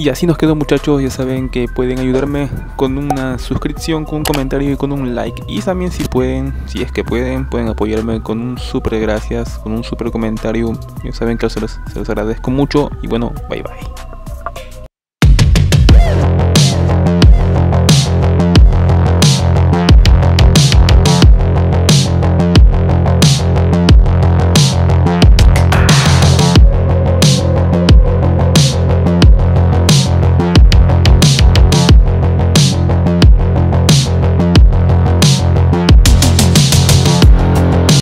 Y así nos quedó muchachos, ya saben que pueden ayudarme con una suscripción, con un comentario y con un like. Y también si pueden, si es que pueden, pueden apoyarme con un super gracias, con un super comentario. Ya saben que se los, se los agradezco mucho y bueno, bye bye.